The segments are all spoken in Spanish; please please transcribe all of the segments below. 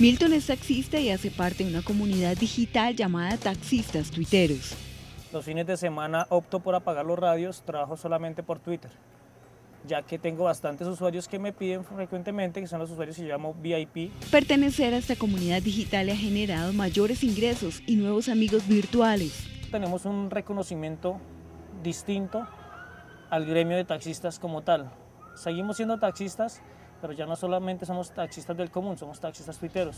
Milton es taxista y hace parte de una comunidad digital llamada Taxistas Tuiteros. Los fines de semana opto por apagar los radios, trabajo solamente por Twitter, ya que tengo bastantes usuarios que me piden frecuentemente, que son los usuarios que yo llamo VIP. Pertenecer a esta comunidad digital le ha generado mayores ingresos y nuevos amigos virtuales. Tenemos un reconocimiento distinto al gremio de taxistas como tal. Seguimos siendo taxistas, pero ya no solamente somos taxistas del común, somos taxistas tuiteros.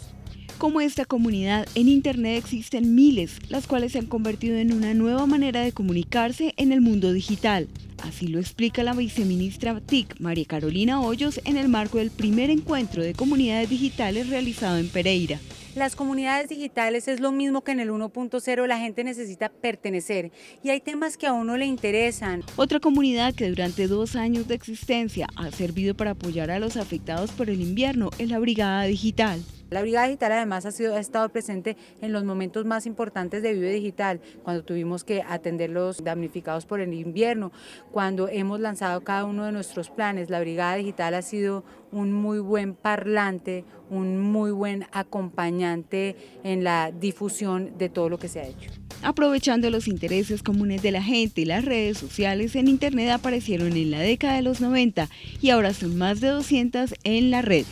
Como esta comunidad, en Internet existen miles, las cuales se han convertido en una nueva manera de comunicarse en el mundo digital. Así lo explica la viceministra TIC, María Carolina Hoyos, en el marco del primer encuentro de comunidades digitales realizado en Pereira. Las comunidades digitales es lo mismo que en el 1.0, la gente necesita pertenecer y hay temas que a uno le interesan. Otra comunidad que durante dos años de existencia ha servido para apoyar a los afectados por el invierno es la Brigada Digital. La Brigada Digital además ha, estado presente en los momentos más importantes de Vive Digital, cuando tuvimos que atender los damnificados por el invierno, cuando hemos lanzado cada uno de nuestros planes. La Brigada Digital ha sido un muy buen parlante, un muy buen acompañante en la difusión de todo lo que se ha hecho. Aprovechando los intereses comunes de la gente y las redes sociales en Internet aparecieron en la década de los 90 y ahora son más de 200 en la red.